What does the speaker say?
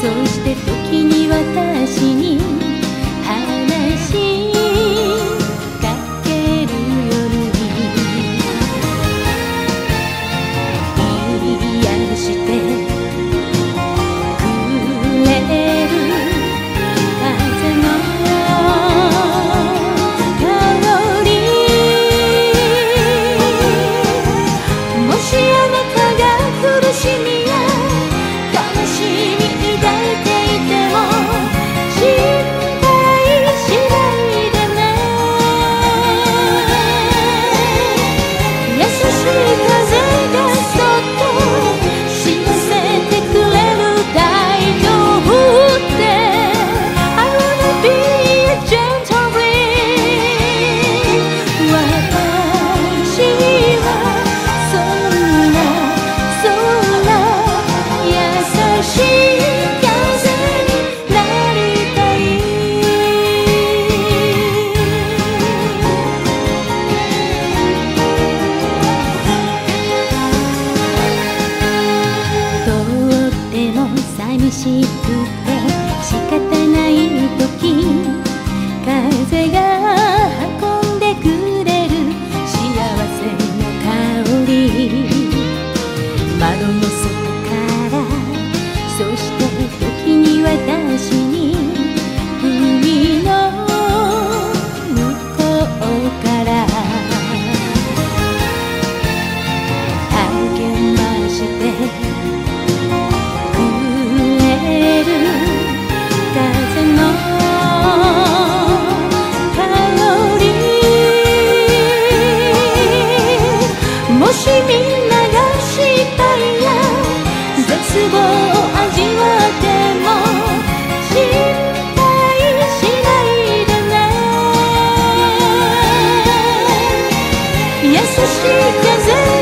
そして時に私に話ししく jeśli nie zyskam.